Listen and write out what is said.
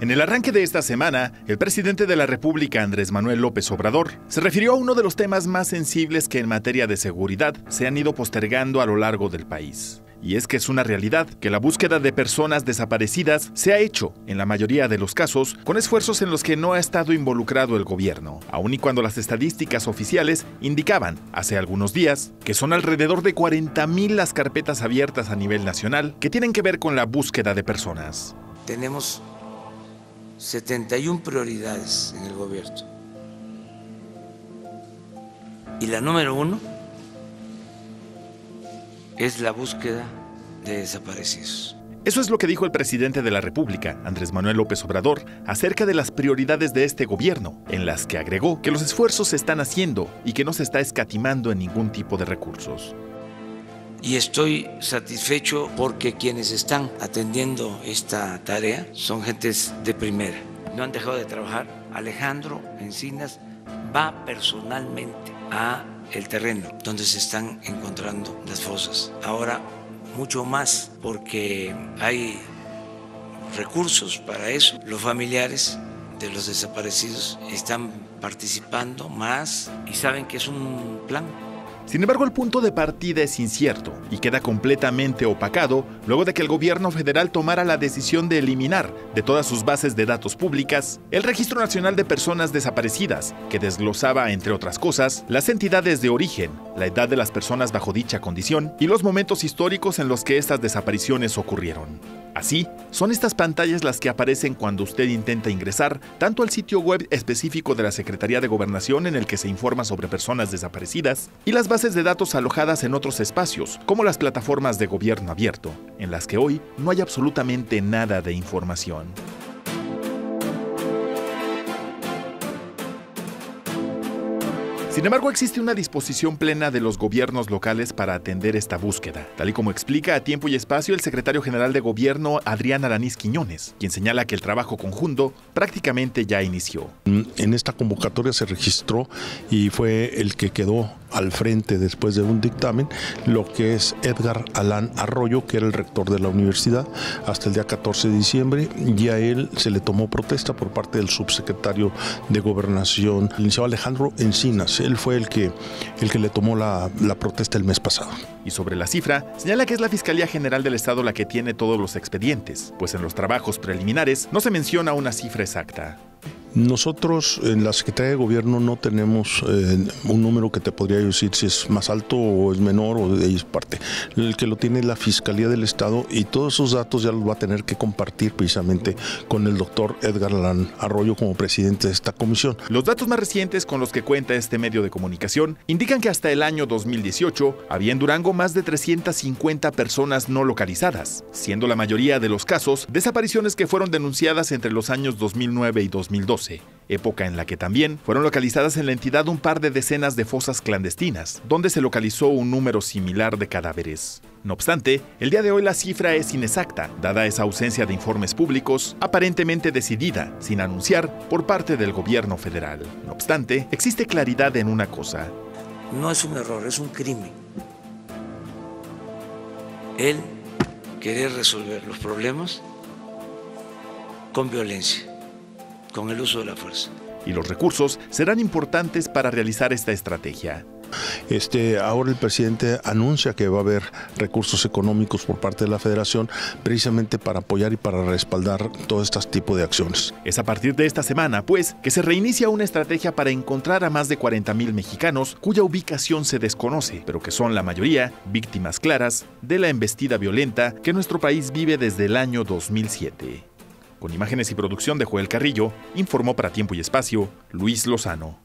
En el arranque de esta semana, el presidente de la República, Andrés Manuel López Obrador, se refirió a uno de los temas más sensibles que en materia de seguridad se han ido postergando a lo largo del país. Y es que es una realidad que la búsqueda de personas desaparecidas se ha hecho, en la mayoría de los casos, con esfuerzos en los que no ha estado involucrado el gobierno, aun y cuando las estadísticas oficiales indicaban, hace algunos días, que son alrededor de 40.000 las carpetas abiertas a nivel nacional que tienen que ver con la búsqueda de personas. Tenemos 71 prioridades en el gobierno. Y la número uno es la búsqueda de desaparecidos. Eso es lo que dijo el presidente de la República, Andrés Manuel López Obrador, acerca de las prioridades de este gobierno, en las que agregó que los esfuerzos se están haciendo y que no se está escatimando en ningún tipo de recursos y estoy satisfecho porque quienes están atendiendo esta tarea son gentes de primera. No han dejado de trabajar. Alejandro Encinas va personalmente a el terreno donde se están encontrando las fosas. Ahora mucho más porque hay recursos para eso. Los familiares de los desaparecidos están participando más y saben que es un plan sin embargo, el punto de partida es incierto y queda completamente opacado luego de que el gobierno federal tomara la decisión de eliminar de todas sus bases de datos públicas el Registro Nacional de Personas Desaparecidas, que desglosaba, entre otras cosas, las entidades de origen, la edad de las personas bajo dicha condición y los momentos históricos en los que estas desapariciones ocurrieron. Así, son estas pantallas las que aparecen cuando usted intenta ingresar tanto al sitio web específico de la Secretaría de Gobernación en el que se informa sobre personas desaparecidas y las bases de datos alojadas en otros espacios, como las plataformas de gobierno abierto, en las que hoy no hay absolutamente nada de información. Sin embargo, existe una disposición plena de los gobiernos locales para atender esta búsqueda, tal y como explica a tiempo y espacio el secretario general de gobierno Adrián Aranís Quiñones, quien señala que el trabajo conjunto prácticamente ya inició. En esta convocatoria se registró y fue el que quedó al frente después de un dictamen lo que es Edgar Alán Arroyo, que era el rector de la universidad hasta el día 14 de diciembre, y a él se le tomó protesta por parte del subsecretario de Gobernación, el licenciado Alejandro Encinas él fue el que, el que le tomó la, la protesta el mes pasado. Y sobre la cifra, señala que es la Fiscalía General del Estado la que tiene todos los expedientes, pues en los trabajos preliminares no se menciona una cifra exacta. Nosotros en la Secretaría de Gobierno no tenemos eh, un número que te podría decir si es más alto o es menor o de ahí es parte. El que lo tiene es la Fiscalía del Estado y todos esos datos ya los va a tener que compartir precisamente con el doctor Edgar Alán Arroyo como presidente de esta comisión. Los datos más recientes con los que cuenta este medio de comunicación indican que hasta el año 2018 había en Durango más de 350 personas no localizadas, siendo la mayoría de los casos desapariciones que fueron denunciadas entre los años 2009 y 2012 época en la que también fueron localizadas en la entidad un par de decenas de fosas clandestinas, donde se localizó un número similar de cadáveres. No obstante, el día de hoy la cifra es inexacta, dada esa ausencia de informes públicos, aparentemente decidida, sin anunciar, por parte del gobierno federal. No obstante, existe claridad en una cosa. No es un error, es un crimen. Él querer resolver los problemas con violencia con el uso de la fuerza. Y los recursos serán importantes para realizar esta estrategia. Este, ahora el presidente anuncia que va a haber recursos económicos por parte de la federación precisamente para apoyar y para respaldar todo este tipo de acciones. Es a partir de esta semana, pues, que se reinicia una estrategia para encontrar a más de 40 mil mexicanos cuya ubicación se desconoce, pero que son la mayoría víctimas claras de la embestida violenta que nuestro país vive desde el año 2007. Con imágenes y producción de Joel Carrillo, informó para Tiempo y Espacio Luis Lozano.